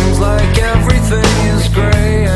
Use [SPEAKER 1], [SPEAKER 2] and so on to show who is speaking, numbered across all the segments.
[SPEAKER 1] seems like everything is grey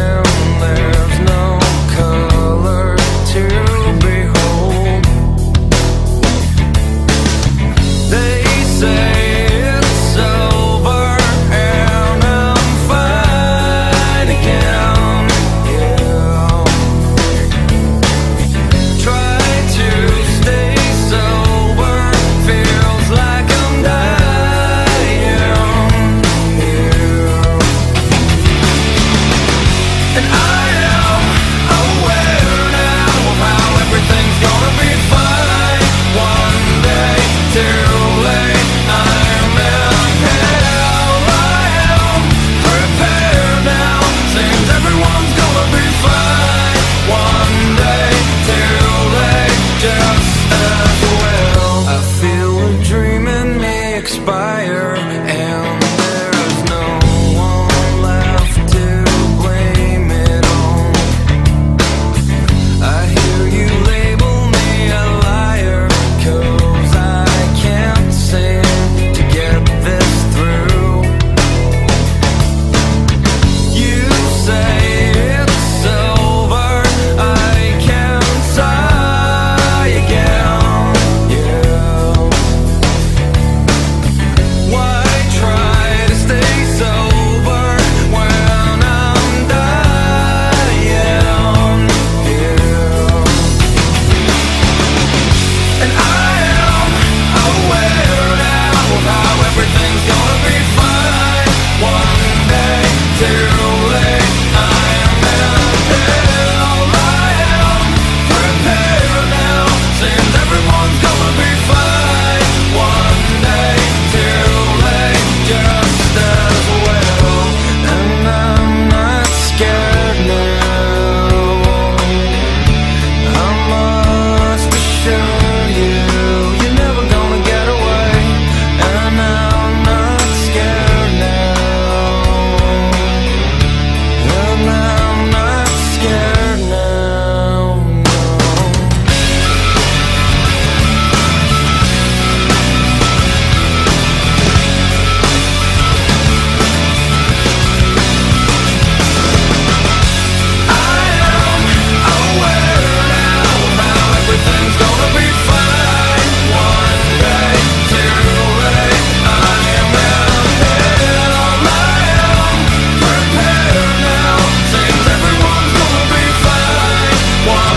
[SPEAKER 1] one.